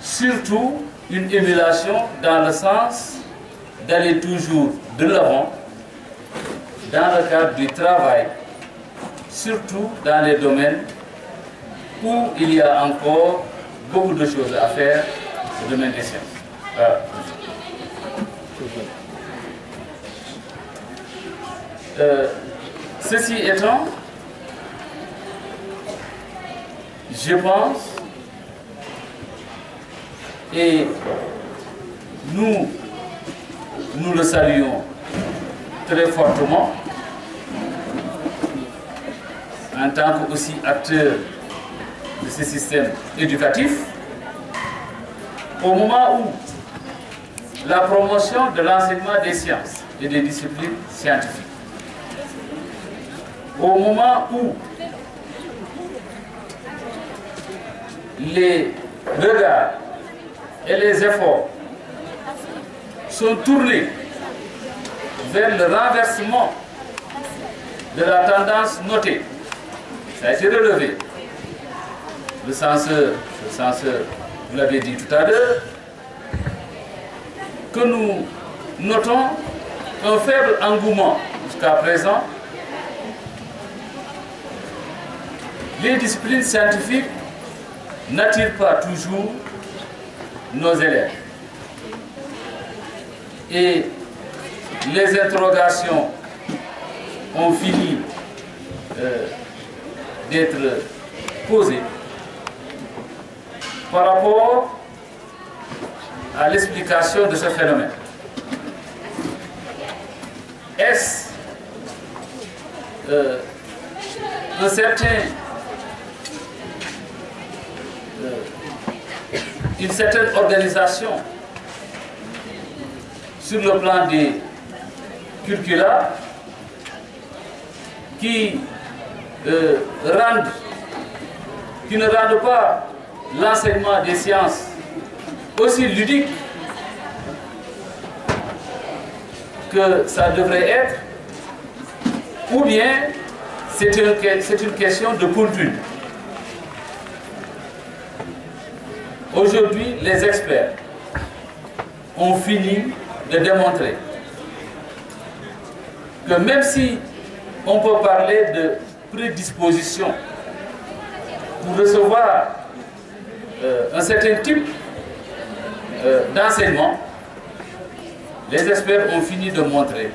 surtout une émulation dans le sens d'aller toujours de l'avant dans le cadre du travail, surtout dans les domaines où il y a encore beaucoup de choses à faire, le domaine des sciences. Euh, ceci étant, je pense, et nous, nous le saluons très fortement, en tant que aussi acteur de ce système éducatif, au moment où la promotion de l'enseignement des sciences et des disciplines scientifiques, au moment où les regards et les efforts sont tournés vers le renversement de la tendance notée. Ça a été relevé. Le censeur, le vous l'avez dit tout à l'heure, que nous notons un faible engouement jusqu'à présent. Les disciplines scientifiques n'attirent pas toujours nos élèves. Et les interrogations ont fini euh, d'être posées par rapport à l'explication de ce phénomène. Est-ce euh, un certain, une certaine organisation sur le plan des curricula qui euh, qui ne rendent pas l'enseignement des sciences aussi ludique que ça devrait être, ou bien c'est une, une question de contenu. Aujourd'hui, les experts ont fini de démontrer que même si on peut parler de prédisposition pour recevoir euh, un certain type euh, d'enseignement, les experts ont fini de montrer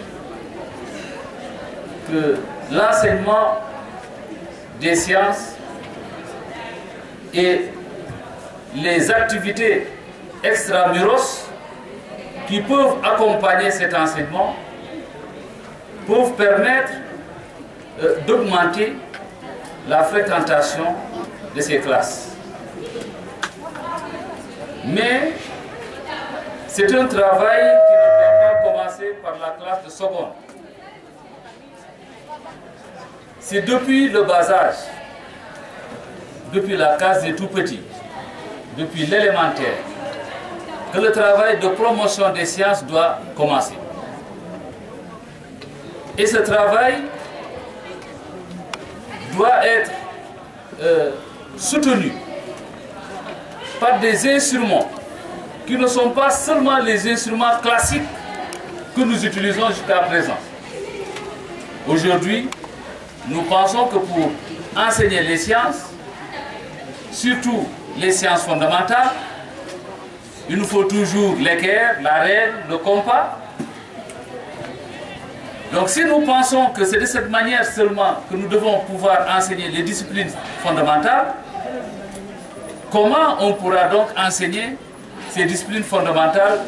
que l'enseignement des sciences et les activités extramuros qui peuvent accompagner cet enseignement peuvent permettre euh, d'augmenter la fréquentation de ces classes. Mais c'est un travail qui ne doit pas commencer par la classe de seconde. C'est depuis le bas âge, depuis la case des tout petits, depuis l'élémentaire, que le travail de promotion des sciences doit commencer. Et ce travail doit être euh, soutenu par des instruments qui ne sont pas seulement les instruments classiques que nous utilisons jusqu'à présent. Aujourd'hui, nous pensons que pour enseigner les sciences, surtout les sciences fondamentales, il nous faut toujours l'équerre, la règle, le compas. Donc si nous pensons que c'est de cette manière seulement que nous devons pouvoir enseigner les disciplines fondamentales, comment on pourra donc enseigner ces disciplines fondamentales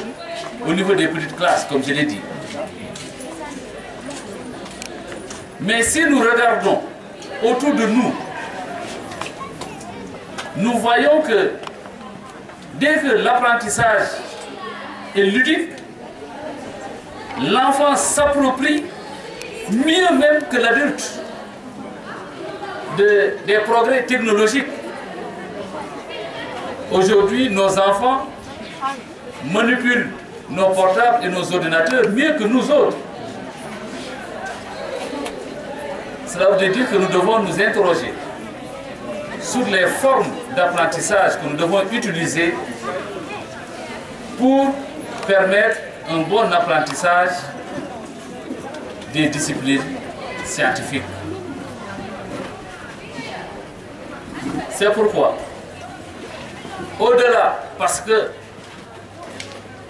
au niveau des petites classes, comme je l'ai dit? Mais si nous regardons autour de nous, nous voyons que dès que l'apprentissage est ludique, l'enfant s'approprie mieux même que l'adulte de, des progrès technologiques. Aujourd'hui, nos enfants manipulent nos portables et nos ordinateurs mieux que nous autres. Cela veut dire que nous devons nous interroger sur les formes d'apprentissage que nous devons utiliser pour permettre un bon apprentissage des disciplines scientifiques. C'est pourquoi, au-delà, parce que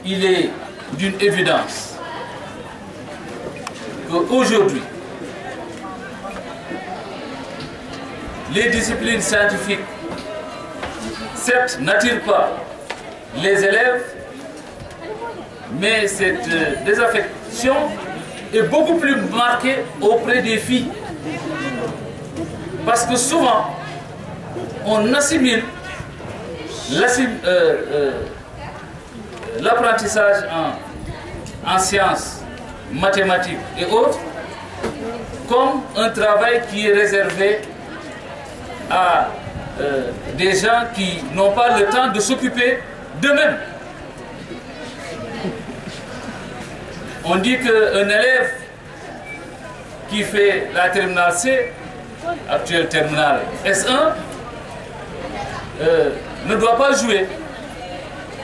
il est d'une évidence qu'aujourd'hui, les disciplines scientifiques, certes, n'attirent pas les élèves, mais cette désaffection est beaucoup plus marquée auprès des filles. Parce que souvent, on assimile l'apprentissage en, en sciences, mathématiques et autres comme un travail qui est réservé à euh, des gens qui n'ont pas le temps de s'occuper d'eux-mêmes. On dit qu'un élève qui fait la terminale C, actuelle terminale S1, euh, ne doit pas jouer.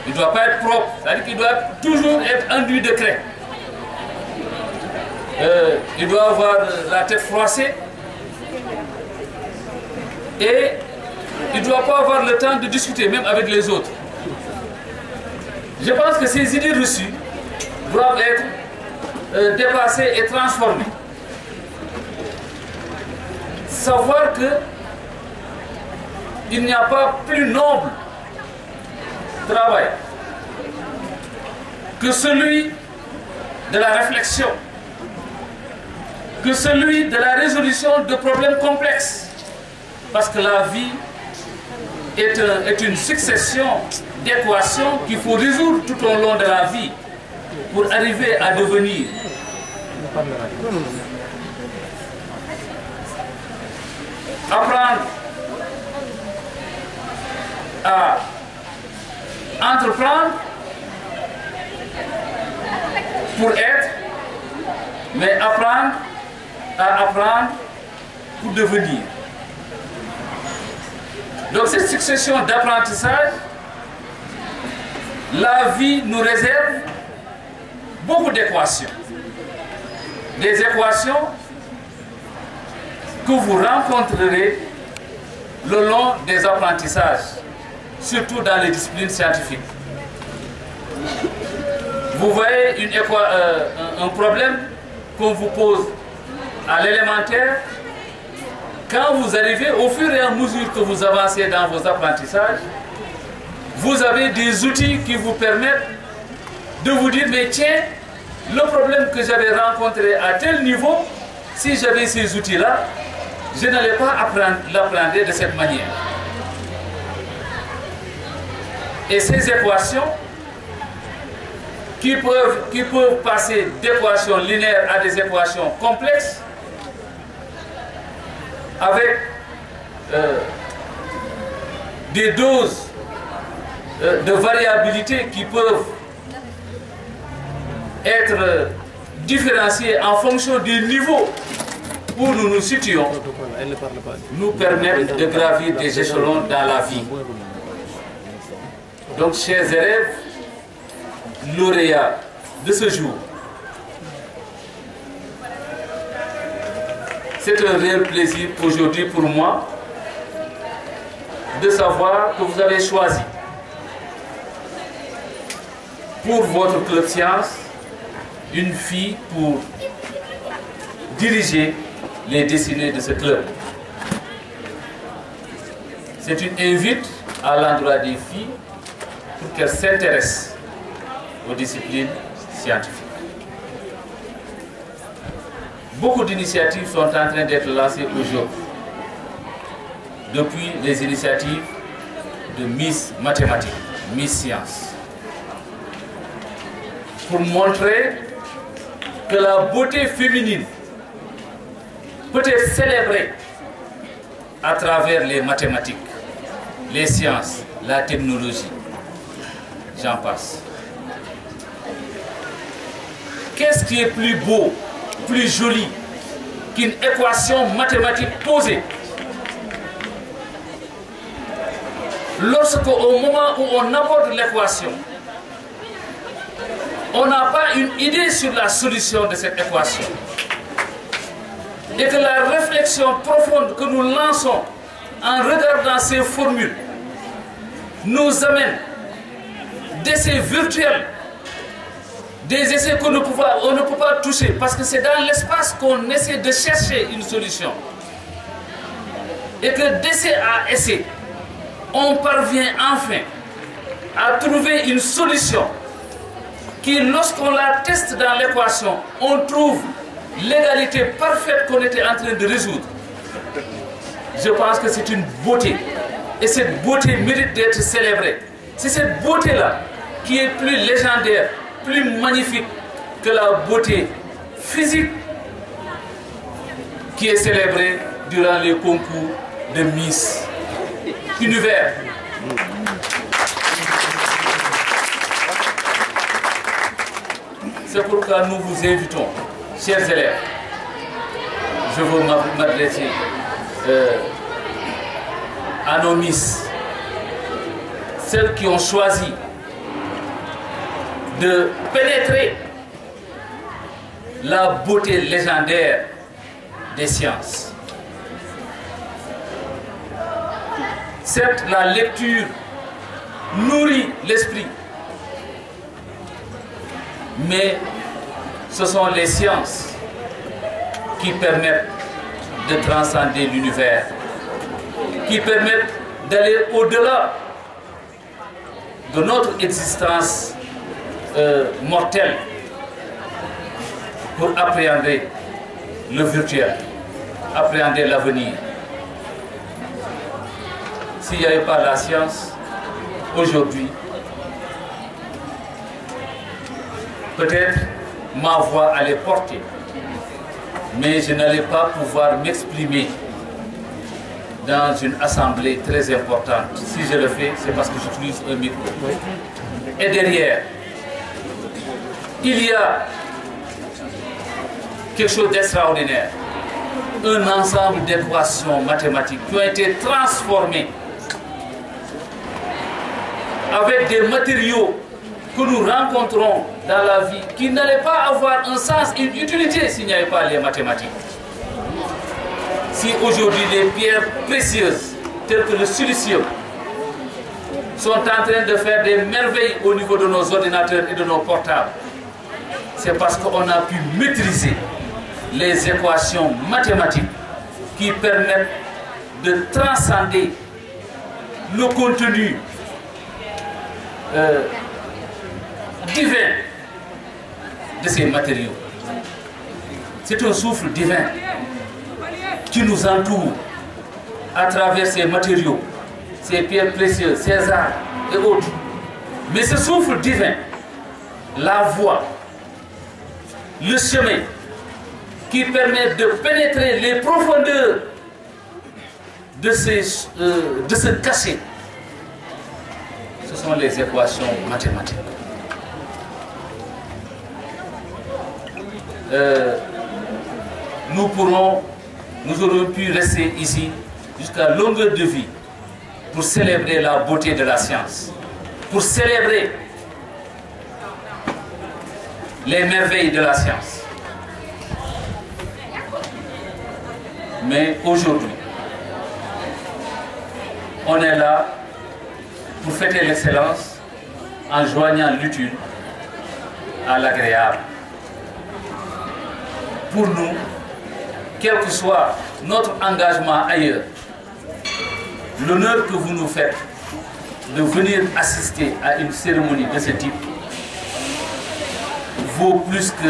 Il ne doit pas être propre. C'est-à-dire qu'il doit toujours être enduit de craie. Euh, il doit avoir la tête froissée. Et il ne doit pas avoir le temps de discuter, même avec les autres. Je pense que ces idées reçues doivent être euh, dépassées et transformées. Savoir que il n'y a pas plus noble travail que celui de la réflexion, que celui de la résolution de problèmes complexes. Parce que la vie est, un, est une succession d'équations qu'il faut résoudre tout au long de la vie pour arriver à devenir apprendre à entreprendre pour être, mais apprendre à apprendre pour devenir. Donc cette succession d'apprentissage, la vie nous réserve beaucoup d'équations. Des équations que vous rencontrerez le long des apprentissages, surtout dans les disciplines scientifiques. Vous voyez euh, un problème qu'on vous pose à l'élémentaire, quand vous arrivez, au fur et à mesure que vous avancez dans vos apprentissages, vous avez des outils qui vous permettent de vous dire, mais tiens, le problème que j'avais rencontré à tel niveau, si j'avais ces outils-là, je n'allais pas l'apprendre de cette manière. Et ces équations, qui peuvent, qui peuvent passer d'équations linéaires à des équations complexes, avec euh, des doses euh, de variabilité qui peuvent être différenciées en fonction du niveau où nous nous situons, nous permettent de gravir des échelons dans la vie. Donc, chers élèves, lauréats de ce jour, c'est un réel plaisir aujourd'hui pour moi de savoir que vous avez choisi pour votre club science une fille pour diriger les destinées de ce club. C'est une invite à l'endroit des filles pour qu'elles s'intéressent aux disciplines scientifiques. Beaucoup d'initiatives sont en train d'être lancées aujourd'hui. Depuis les initiatives de Miss Mathématiques, Miss Science. Pour montrer que la beauté féminine peut être célébrée à travers les mathématiques, les sciences, la technologie. J'en passe. Qu'est-ce qui est plus beau, plus joli qu'une équation mathématique posée. Lorsqu'au moment où on aborde l'équation, on n'a pas une idée sur la solution de cette équation, et que la réflexion profonde que nous lançons en regardant ces formules nous amène d'essais virtuels, des essais qu'on ne, peut pas, toucher, parce que c'est dans l'espace qu'on essaie de chercher une solution. Et que d'essai à essai, on parvient enfin à trouver une solution qui, lorsqu'on la teste dans l'équation, on trouve l'égalité parfaite qu'on était en train de résoudre. Je pense que c'est une beauté. Et cette beauté mérite d'être célébrée. C'est cette beauté-là qui est plus légendaire, plus magnifique que la beauté physique qui est célébrée durant les concours de Miss Univers. C'est pourquoi nous vous invitons, chers élèves, je veux m'adresser euh, à nos Miss, celles qui ont choisi de pénétrer la beauté légendaire des sciences. Certes, la lecture nourrit l'esprit, mais ce sont les sciences qui permettent de transcender l'univers, qui permettent d'aller au-delà de notre existence euh, mortelle pour appréhender le virtuel, appréhender l'avenir. S'il n'y avait pas la science, aujourd'hui, peut-être ma voix allait porter, mais je n'allais pas pouvoir m'exprimer dans une assemblée très importante. Si je le fais, c'est parce que j'utilise un micro. Et derrière, il y a quelque chose d'extraordinaire. Un ensemble d'équations mathématiques qui ont été transformées avec des matériaux que nous rencontrons dans la vie qui n'allaient pas avoir un sens, une utilité s'il n'y avait pas les mathématiques. Si aujourd'hui les pierres précieuses, telles que le silicium, sont en train de faire des merveilles au niveau de nos ordinateurs et de nos portables, c'est parce qu'on a pu maîtriser les équations mathématiques qui permettent de transcender le contenu euh, divin de ces matériaux. C'est un souffle divin qui nous entoure à travers ces matériaux, ces pierres précieuses, ces arts et autres. Mais ce souffle divin, la voie, le chemin qui permet de pénétrer les profondeurs de, ces, euh, de ce cachet, ce sont les équations mathématiques. Euh, nous pourrons, nous aurions pu rester ici jusqu'à longueur de vie pour célébrer la beauté de la science, pour célébrer les merveilles de la science. Mais aujourd'hui, on est là pour fêter l'excellence en joignant l'utile à l'agréable. Pour nous, quel que soit notre engagement ailleurs, l'honneur que vous nous faites de venir assister à une cérémonie de ce type vaut plus que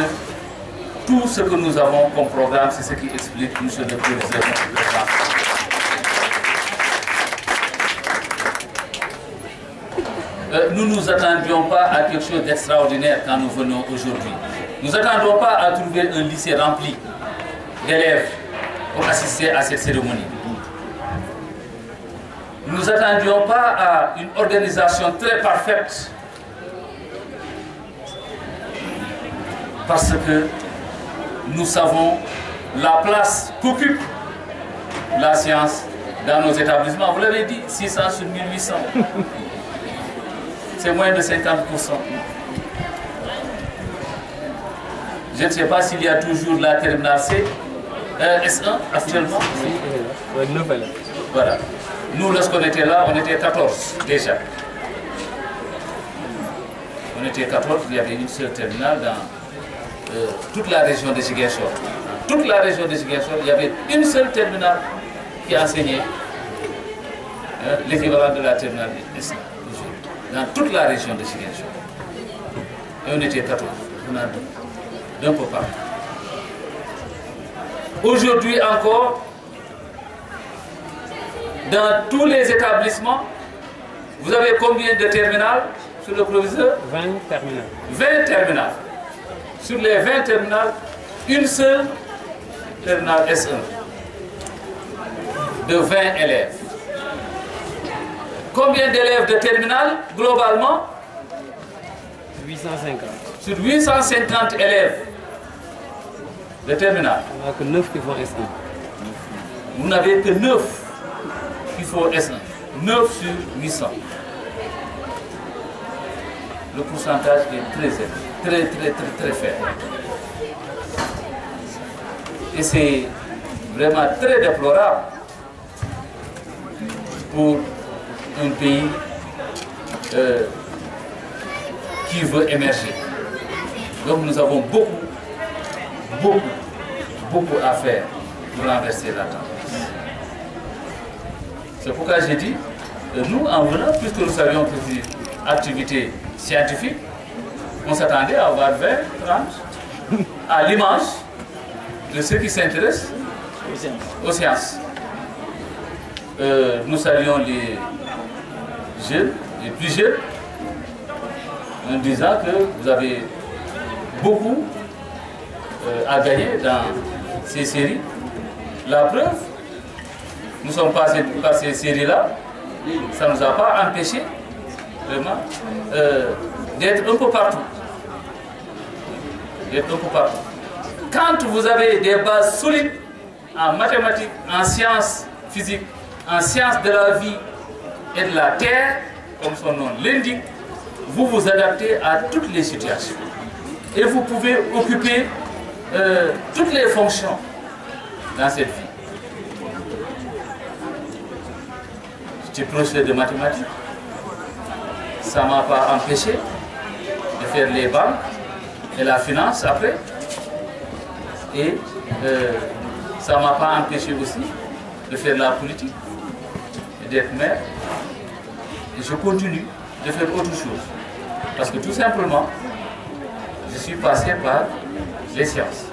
tout ce que nous avons comme programme, c'est ce qui explique M. le Président. Euh, nous ne nous attendions pas à quelque chose d'extraordinaire quand nous venons aujourd'hui. Nous n'attendions pas à trouver un lycée rempli d'élèves pour assister à cette cérémonie. Nous n'attendions pas à une organisation très parfaite parce que nous savons la place qu'occupe la science dans nos établissements. Vous l'avez dit, 600 sur 1800. C'est moins de 50%. Je ne sais pas s'il y a toujours la terminale C, euh, S1 actuellement. Avec 9 élèves. Voilà. Nous, lorsqu'on était là, on était 14 déjà. On était 14, il y avait une seule terminale dans euh, toute la région de Ziguinchor. Toute la région de Ziguinchor, il y avait une seule terminale qui enseignait euh, l'équivalent de la terminale S1 aujourd'hui. Dans toute la région de Ziguinchor. Et on était 14. On a d'un peu partout. Aujourd'hui encore, dans tous les établissements, vous avez combien de terminales sur le proviseur? 20 terminales. 20 terminales. Sur les 20 terminales, une seule terminale S1 de 20 élèves. Combien d'élèves de terminale globalement? 850. Sur 850 élèves de terminale, Il n'y a que 9 qui font S1. vous n'avez que 9 qui font S1. 9 sur 800. Le pourcentage est très élevé, très très très très faible. Et c'est vraiment très déplorable pour un pays euh, qui veut émerger. Donc nous avons beaucoup, beaucoup, beaucoup à faire pour renverser la tendance. C'est pourquoi j'ai dit, nous, en venant, puisque nous savions que c'est une activité scientifique, on s'attendait à avoir 20, 30, à l'image de ceux qui s'intéressent aux sciences. Euh, nous saluons les jeunes, les plus jeunes, en disant que vous avez beaucoup euh, à gagner dans ces séries. La preuve, nous sommes passés par ces séries-là, ça ne nous a pas empêché vraiment euh, d'être un peu partout. Quand vous avez des bases solides en mathématiques, en sciences physiques, en sciences de la vie et de la terre, comme son nom l'indique, vous vous adaptez à toutes les situations. Et vous pouvez occuper euh, toutes les fonctions dans cette vie. J'étais professeur de mathématiques. Ça ne m'a pas empêché de faire les banques et la finance après. Et euh, ça ne m'a pas empêché aussi de faire la politique d'être maire. Et je continue de faire autre chose. Parce que tout simplement, je suis passé par les sciences.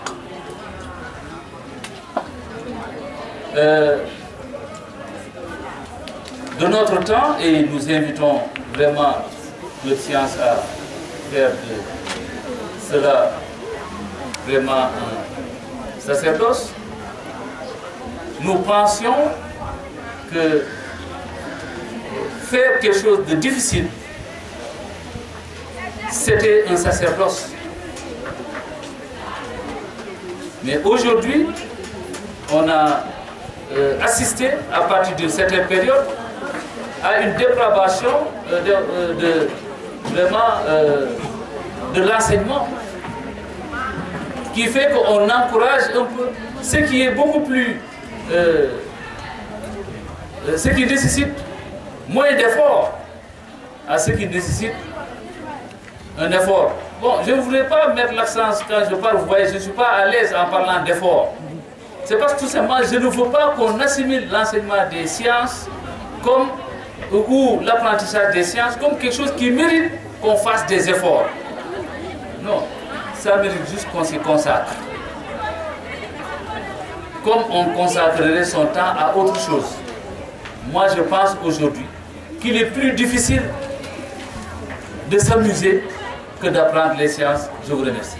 Euh, de notre temps, et nous invitons vraiment les sciences à faire de cela vraiment un sacerdoce, nous pensions que faire quelque chose de difficile, c'était un sacerdoce. Mais aujourd'hui, on a euh, assisté, à partir d'une certaine période, à une dépravation euh, de, euh, de- vraiment de l'enseignement qui fait qu'on encourage un peu ce qui est beaucoup plus euh, euh, ce qui nécessite moins d'efforts à ce qui nécessite un effort. Bon, je ne voudrais pas mettre l'accent quand je parle, vous voyez, je ne suis pas à l'aise en parlant d'effort. C'est parce que tout simplement, je ne veux pas qu'on assimile l'enseignement des sciences comme, ou l'apprentissage des sciences comme quelque chose qui mérite qu'on fasse des efforts. Non, ça mérite juste qu'on se consacre. Comme on consacrerait son temps à autre chose. Moi, je pense aujourd'hui qu'il est plus difficile de s'amuser que d'apprendre les sciences. Je vous remercie.